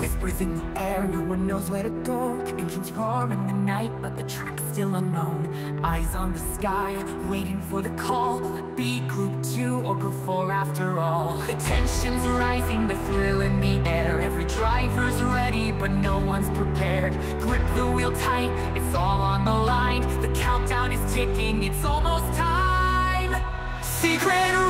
Whispers in the air, no one knows where to go. Engines roar in the night, but the track's still unknown. Eyes on the sky, waiting for the call. Be group two or group four after all. The tension's rising, the thrill in the air. Every driver's ready, but no one's prepared. Grip the wheel tight, it's all on the line. The countdown is ticking, it's almost time. Secret